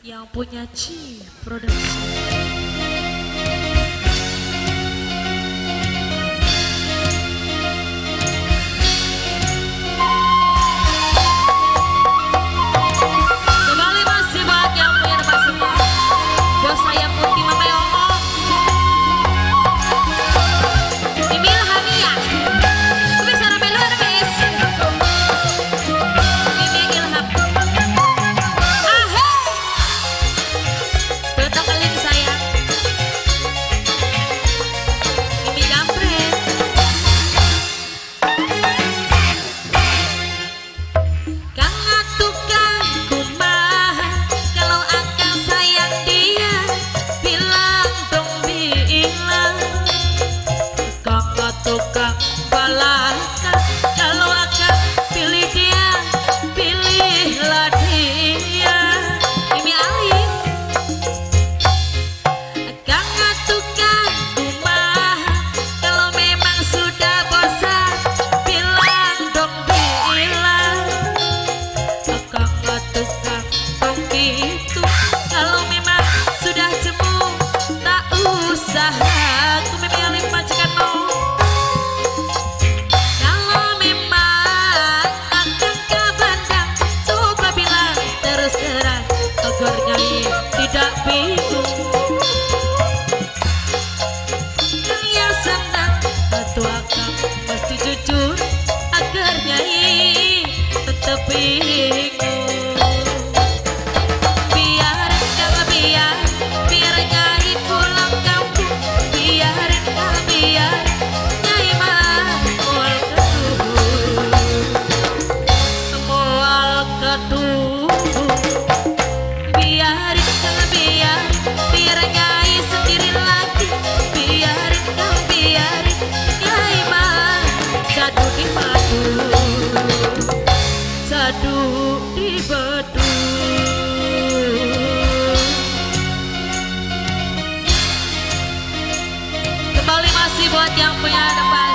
yang punya Ci Production. balanca buat yang punya depan